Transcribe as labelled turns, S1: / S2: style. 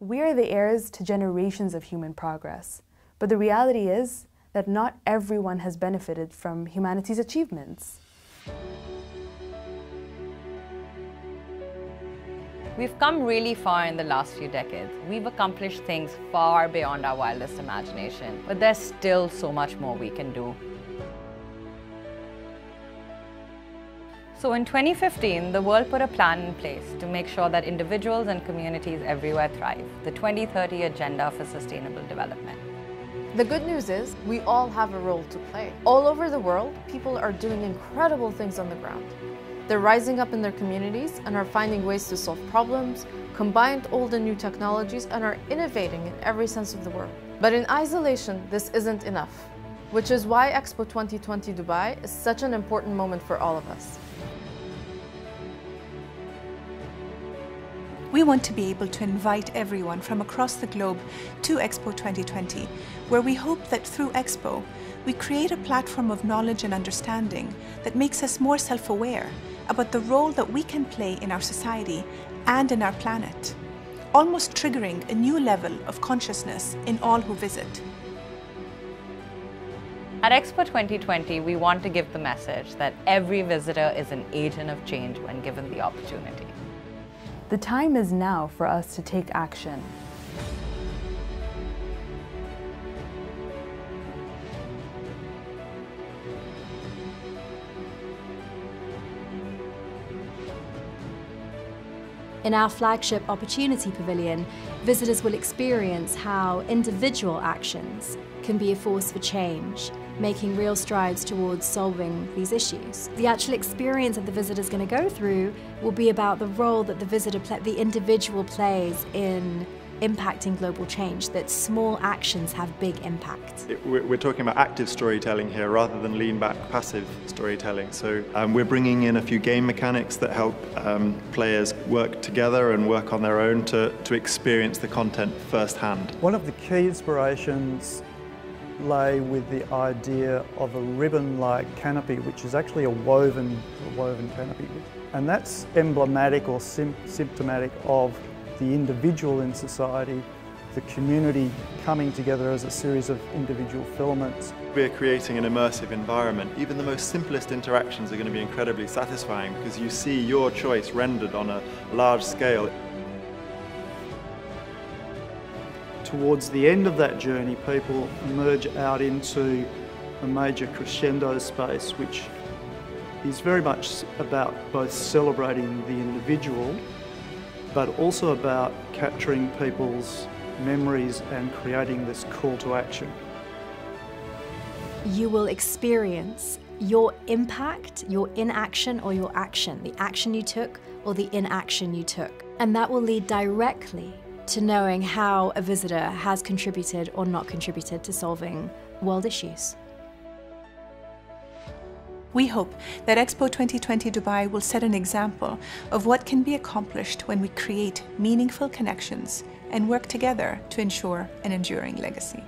S1: We are the heirs to generations of human progress, but the reality is that not everyone has benefited from humanity's achievements.
S2: We've come really far in the last few decades. We've accomplished things far beyond our wildest imagination, but there's still so much more we can do. So in 2015, the world put a plan in place to make sure that individuals and communities everywhere thrive, the 2030 Agenda for Sustainable Development.
S3: The good news is we all have a role to play. All over the world, people are doing incredible things on the ground. They're rising up in their communities and are finding ways to solve problems, combined old and new technologies, and are innovating in every sense of the word. But in isolation, this isn't enough, which is why Expo 2020 Dubai is such an important moment for all of us.
S4: We want to be able to invite everyone from across the globe to Expo 2020, where we hope that through Expo, we create a platform of knowledge and understanding that makes us more self-aware about the role that we can play in our society and in our planet, almost triggering a new level of consciousness in all who visit.
S2: At Expo 2020, we want to give the message that every visitor is an agent of change when given the opportunity.
S1: The time is now for us to take action.
S5: In our flagship Opportunity Pavilion, visitors will experience how individual actions can be a force for change making real strides towards solving these issues. The actual experience that the visitor is going to go through will be about the role that the visitor, the individual plays in impacting global change, that small actions have big impact.
S6: We're talking about active storytelling here rather than lean back passive storytelling. So um, we're bringing in a few game mechanics that help um, players work together and work on their own to, to experience the content firsthand.
S7: One of the key inspirations lay with the idea of a ribbon-like canopy, which is actually a woven, a woven canopy. And that's emblematic or symptomatic of the individual in society, the community coming together as a series of individual filaments.
S6: We're creating an immersive environment. Even the most simplest interactions are going to be incredibly satisfying because you see your choice rendered on a large scale.
S7: Towards the end of that journey, people emerge out into a major crescendo space, which is very much about both celebrating the individual, but also about capturing people's memories and creating this call to action.
S5: You will experience your impact, your inaction or your action, the action you took or the inaction you took. And that will lead directly to knowing how a visitor has contributed or not contributed to solving world issues.
S4: We hope that Expo 2020 Dubai will set an example of what can be accomplished when we create meaningful connections and work together to ensure an enduring legacy.